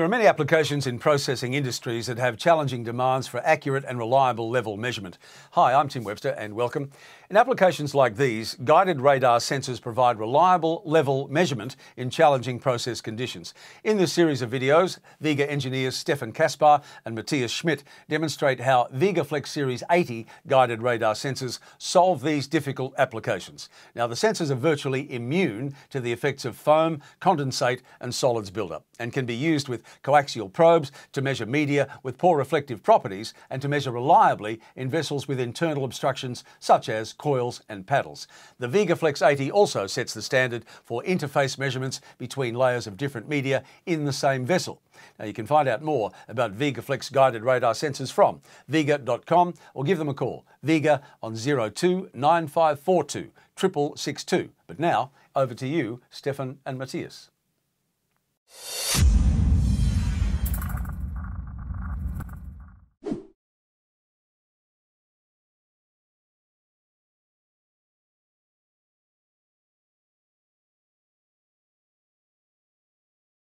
There are many applications in processing industries that have challenging demands for accurate and reliable level measurement. Hi, I'm Tim Webster and welcome. In applications like these, guided radar sensors provide reliable level measurement in challenging process conditions. In this series of videos, Vega engineers Stefan Kaspar and Matthias Schmidt demonstrate how Vegaflex Series 80 guided radar sensors solve these difficult applications. Now, the sensors are virtually immune to the effects of foam, condensate and solids buildup and can be used with coaxial probes to measure media with poor reflective properties and to measure reliably in vessels with internal obstructions such as coils and paddles. The Vegaflex 80 also sets the standard for interface measurements between layers of different media in the same vessel. Now you can find out more about Vegaflex guided radar sensors from vega.com or give them a call. Vega on 02 9542 662. But now over to you, Stefan and Matthias.